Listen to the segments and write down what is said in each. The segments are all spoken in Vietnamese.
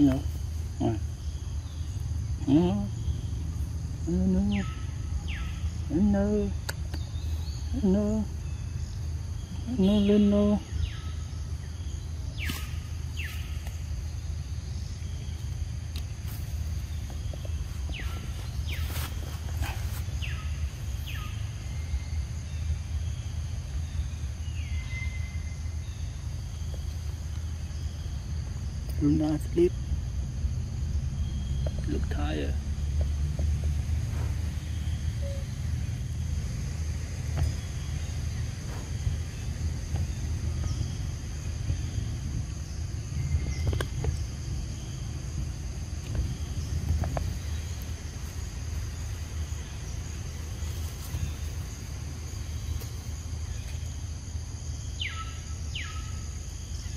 No. Right. No. No. No. No. No, lên no. Luna sleep. Look tired.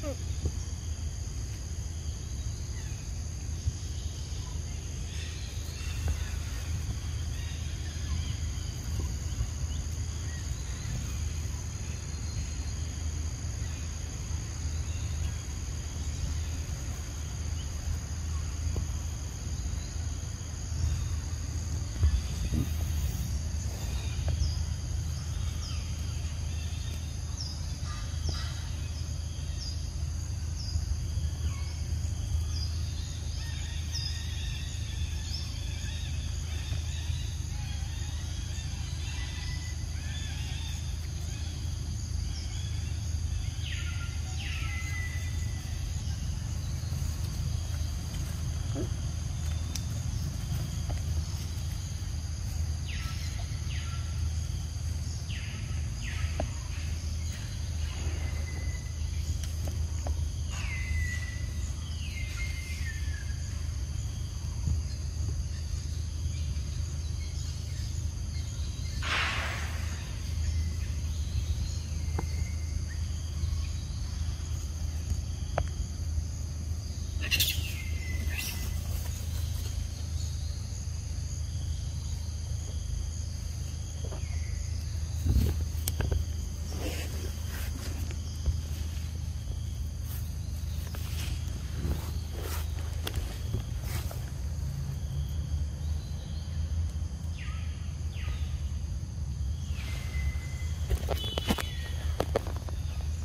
Oh.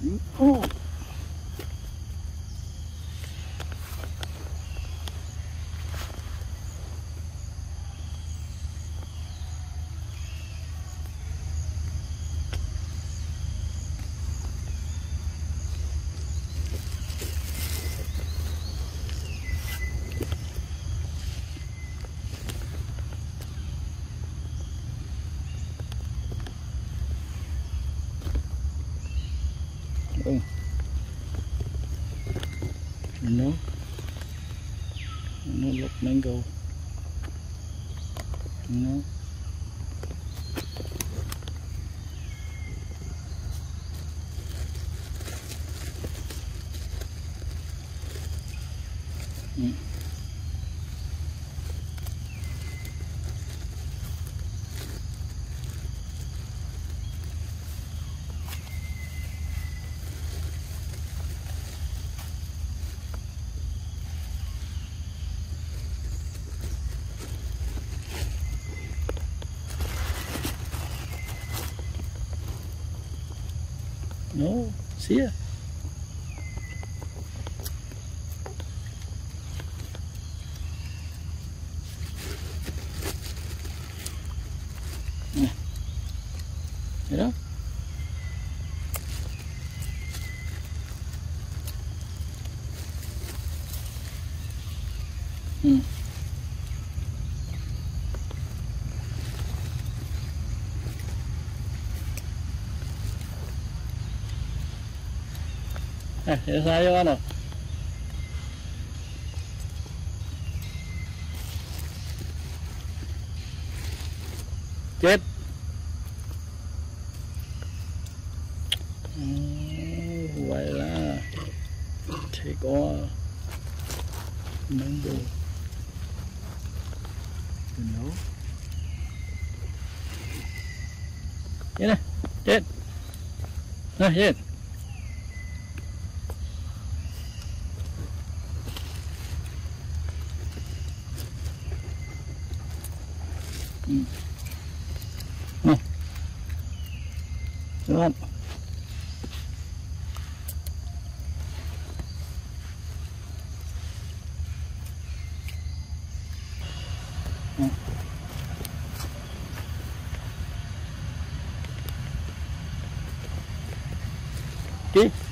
Uh! Nó No. No look mango. No. No, see ya. À, để sao cho con nào. Chết. Vậy là chỉ có mango. You know. Chết này, chết. Này, chết. Đúng Đi.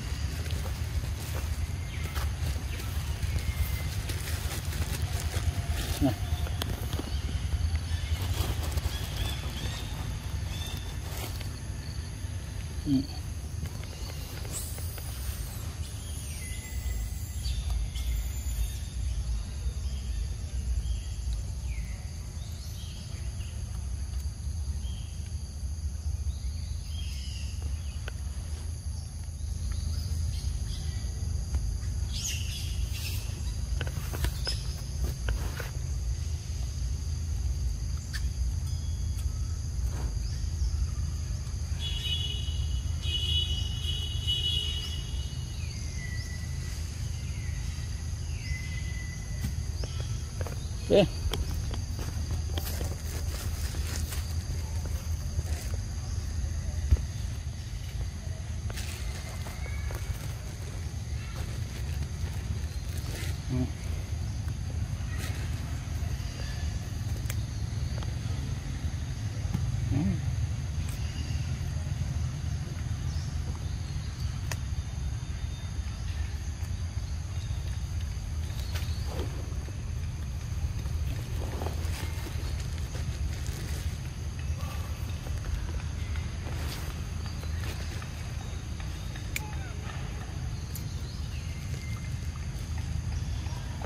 Yeah.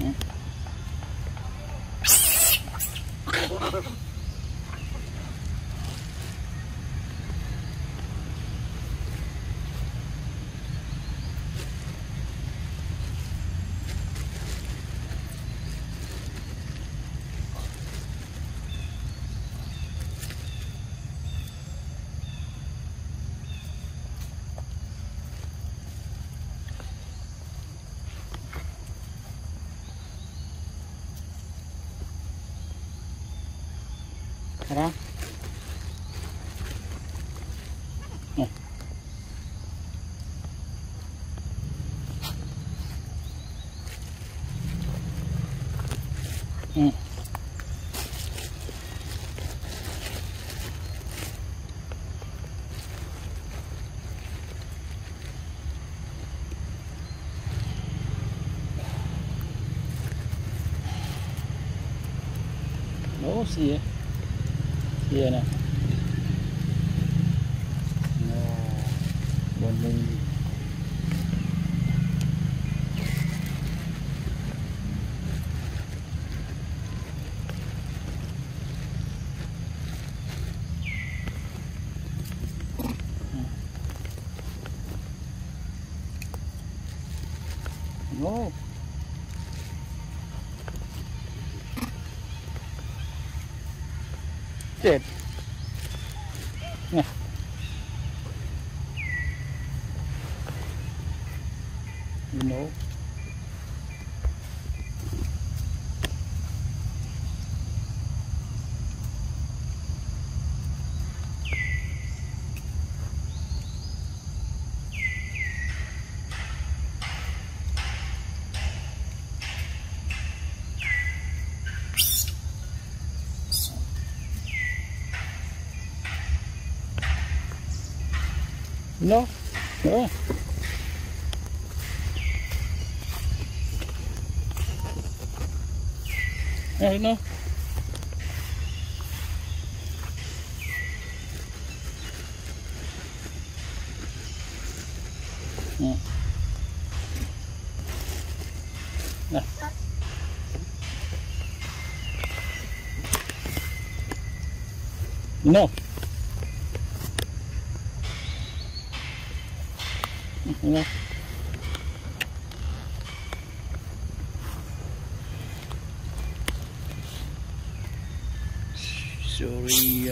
Дякую. não É. Oh. Iya nak. You know No, no. Hey, no. Ừ. No. No. Sorry,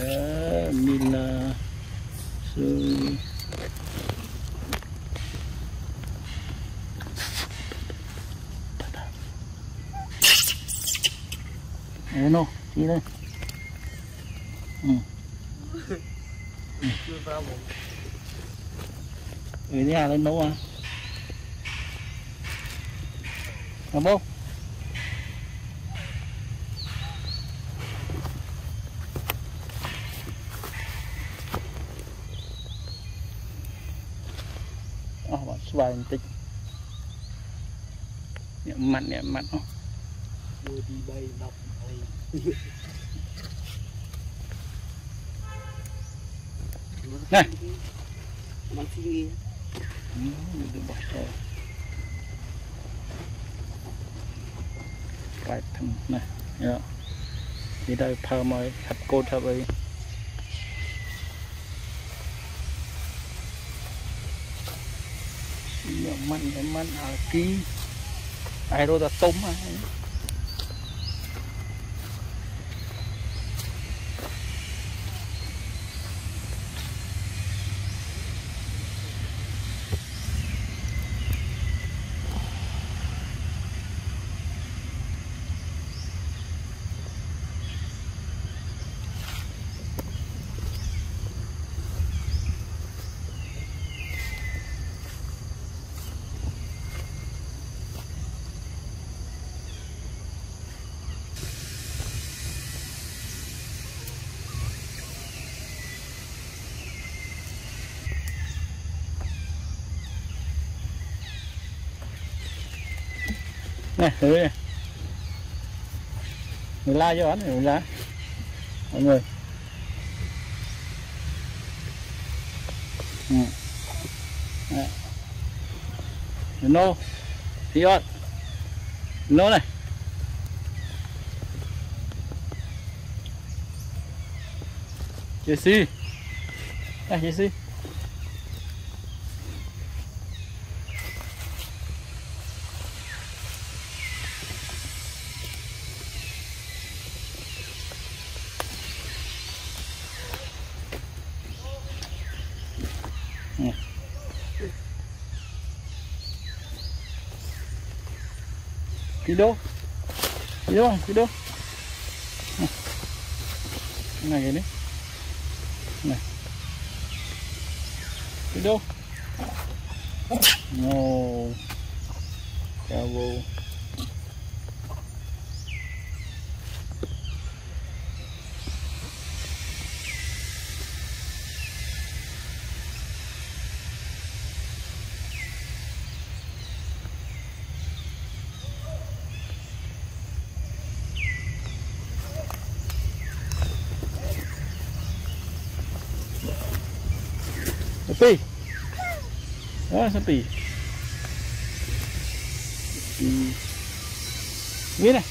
uh, Mila. Sorry. Ano, sino? ừ. Chưa Ừ một ừ đi hà lên nấu à Làm không? Ờ, bạn tích Nhậm mặn, nhậm mặn hay Này. Mang suy nghĩ Ừ, đừng bỏ rồi Quay thằng này. Dạ. Đi đây phơ mới thật cô thật ấy Nhậm mặn, mặn Ai rồi ta tôm à này thử này người la cho anh người la. Mọi người. Ừ. Nô. Thì ớt nô này. Jesse. Ah, Jesse. Đi đâu đi đâu đi đâu? Này. Cái này đi đâu? No bravo sepi. oh sepi. Hmm. Ni dah.